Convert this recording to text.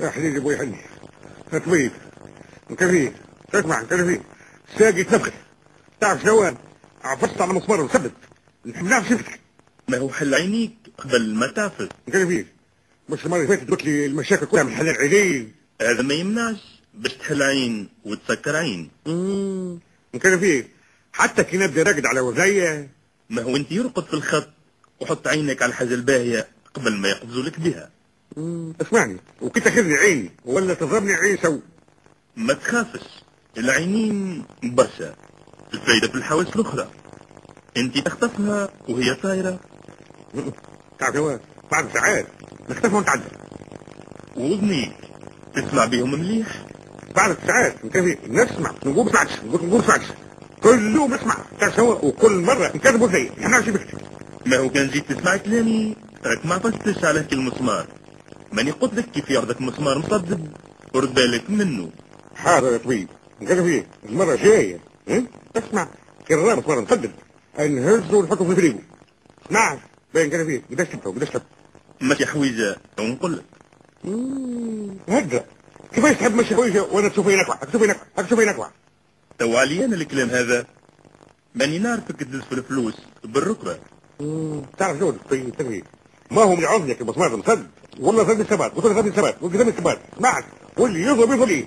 يا حبيبي أبوي حني يا طبيب مكفي اسمع مكفي ساقي تنفخ تعرف شو عفصت على مسمار وثبت. نحن شفتك. ما هو حل عينيك قبل ما تعفس مكفي مش المرة اللي فاتت قلت لي المشاكل كلها من حلال عينين هذا ما يمنعش. باش تحل عين وتسكر عين. مكفي حتى كي نبدأ راقد على وزاية ما هو انت يرقد في الخط وحط عينك على الحاجة الباهية قبل ما يقفزوا لك بها اسمعني. وكي تاخذني عيني ولا تضربني عين سو ما تخافش. العينين برشا. الفايدة في الحواس الأخرى. انت تخطفها وهي طايرة. تعرف بعد ساعات نختفى ونتعدى وأذنيك تسمع بهم مليح. بعد ساعات مكفي نسمع. نقول ما سمعتش. نقول ما سمعتش. كل يوم نسمع. تعرف وكل مرة نكذبوا زي. إحنا عايشين بكتب ما هو كان جيت تسمع كلامي راك ما عرفتش على كل مسمار ماني قلت لك كيف يرضك مسمار مصدد ورد بالك منه. حاضر يا طبيب. مكفي المرة الجاية؟ اسمع. كرام مسمار نسدد نهزه ونحطه في فريقه. اسمع باين كده فيه. قداش تبقى قداش تبقى ماشي حويجة. ونقول لك؟ هدرة كيفاش تحب ماشي حويجة وأنا تشوفي نكوع تشوفي نكوع تشوفي نكوع تو علي أنا الكلام هذا. ماني نعرفك تدز في الفلوس بالركبة. تعرف شو؟ طيب ما هو من عظمك المسمار مسد والله زاد الثبات وصل زاد الثبات وقدام الثبات معك واللي يضرب يضرب